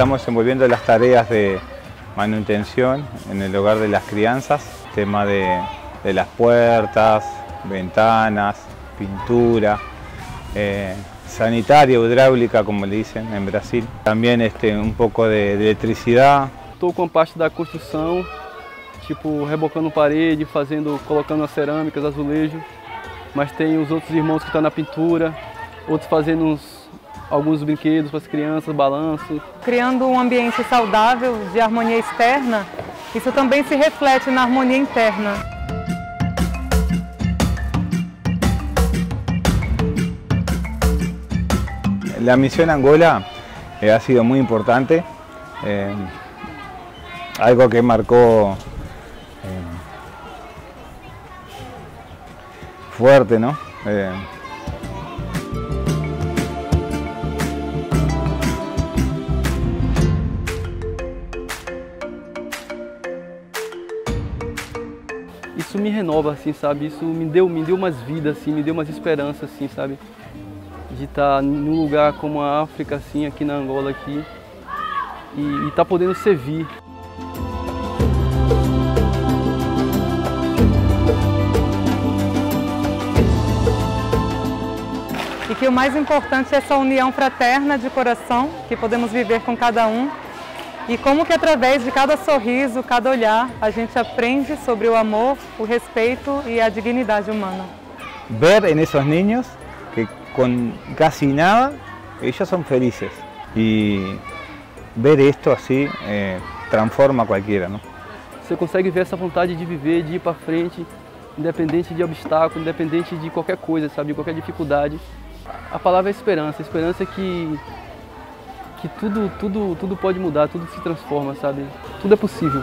estamos envolviendo las tareas de manutención en el hogar de las crianzas, tema de, las puertas, ventanas, pintura, eh, sanitaria, hidráulica, como le dicen en Brasil. También este, un poco de, de eletricidad. Estou com a parte da construção, tipo rebocando parede, fazendo, colocando as cerâmicas, azulejo. Mas tem os outros irmãos que estão na pintura, outros fazendo uns, alguns brinquedos para as crianças, balanço. Criando um ambiente saudável de harmonia externa, isso também se reflete na harmonia interna. La misión Angola eh, ha sido muy importante, eh, algo que marcó eh, fuerte, ¿no? Isso me renova, assim, sabe? Isso me deu, me deu umas vidas, assim, me deu umas esperanças, assim, sabe? De estar num lugar como a África, assim, aqui na Angola, aqui, e estar podendo servir. E que o mais importante é essa união fraterna de coração que podemos viver com cada um. E como que através de cada sorriso, cada olhar, a gente aprende sobre o amor, o respeito e a dignidade humana. ver en esos niños que con casi nada ellos son felices y ver esto así eh, transforma a cualquiera, ¿no? Você consegue ver essa vontade de viver, de ir para frente, independente de obstáculo, independente de qualquer coisa, sabe? De qualquer dificuldade. A palavra é esperança. Esperança é que que tudo, tudo, tudo pode mudar, tudo se transforma, sabe? Tudo é possível.